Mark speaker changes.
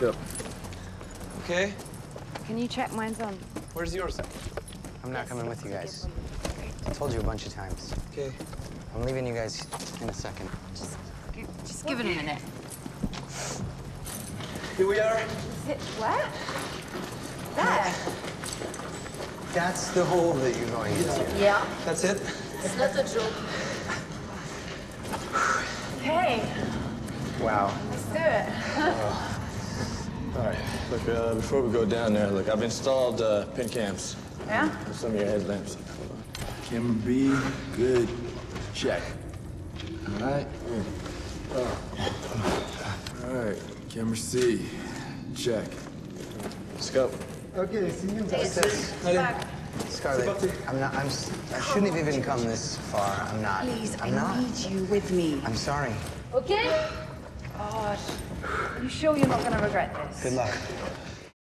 Speaker 1: Go.
Speaker 2: Okay.
Speaker 3: Can you check mine's on?
Speaker 2: Where's yours?
Speaker 4: I'm not coming with you guys. I told you a bunch of times.
Speaker 2: Okay.
Speaker 4: I'm leaving you guys in a second.
Speaker 3: Just just give it a minute.
Speaker 2: Here we are.
Speaker 3: Sit where? There.
Speaker 4: That's the hole that you're going into.
Speaker 3: Yeah.
Speaker 2: That's it?
Speaker 3: It's not a joke. Okay,
Speaker 4: Wow.
Speaker 3: let's do it.
Speaker 1: All right. Look, uh, before we go down there, look, I've installed uh, pin cams
Speaker 3: Yeah?
Speaker 1: on some of your headlamps. Camera B, good. Check. All right. All right. Camera C, check. Let's go.
Speaker 4: Okay, see you
Speaker 3: Back.
Speaker 4: Scarlett, I'm not, I'm, s- I shouldn't have even come this far. I'm not.
Speaker 5: Please,
Speaker 4: I'm
Speaker 5: I
Speaker 4: not.
Speaker 5: need you with me.
Speaker 4: I'm sorry.
Speaker 3: Okay? God. You sure you're not gonna regret this?
Speaker 4: Good luck.